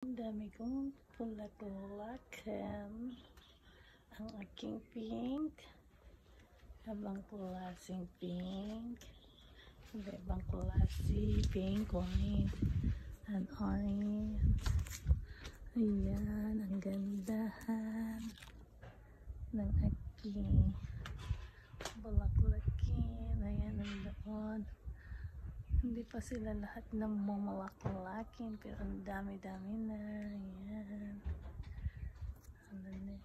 Ang dami kong kulak-kulakan. Ang aking pink. Ibang klaseng pink. Ibang klase pink, white, and orange. Ayan, ang gandahan ng aking Hindi pa sila lahat ng mamalaklakin, pero ang dami-dami na. Ayan. Ano na.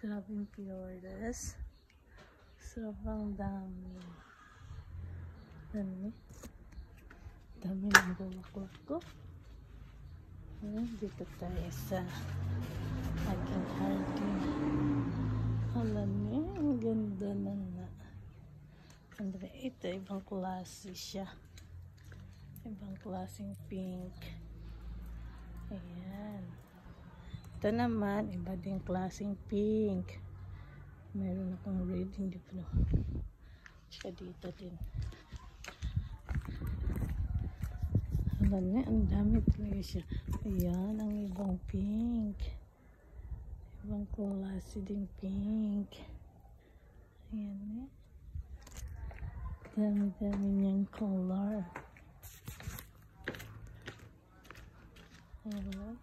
Grabing flores. Sobrang dami. Dami. Dami ng bulaklak ko. Ayan, dito tayo sa aking garden. Alam niyo, ang ganda na na. Andre, ito, ibang klase siya. Ibang klaseng pink. Ayan. Ito naman, iba din klaseng pink. Meron akong red, hindi pa na. Tsaka dito din. Alam niya, ang dami talaga siya. Ayan, ang ibang pink. Ibang klase din pink. Ayan niya. Dami-dami niyang color. Ayan.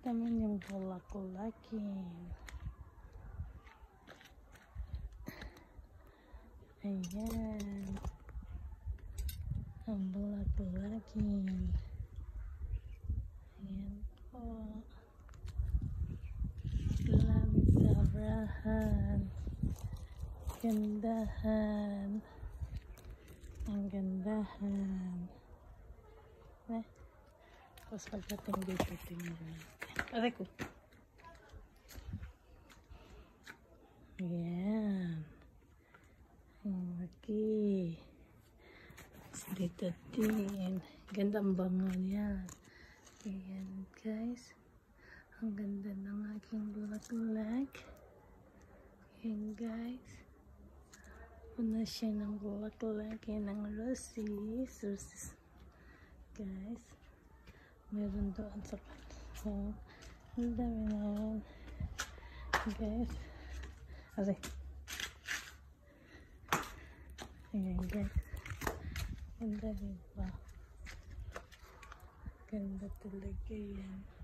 Dami niyang bulak-bulakin. Ayan. Ang bulak-bulakin. Ayan po. Grabe sobrahan. Gandahan. Ang gandahan. Eh. Tapos pagdating dito, tingnan natin. Aray ko. Ayan. Okay. Tapos dito din. Gandang bangon yan. Ayan guys. Ang ganda ng aking bulaklak. Ayan guys. Una siya ng bulaklak. Yan ang roses. Roses. Guys. Meron doon sa so, ang dami na yan. Guys. Aray. Ayan guys. Ang dami pa. Ganda talaga yan.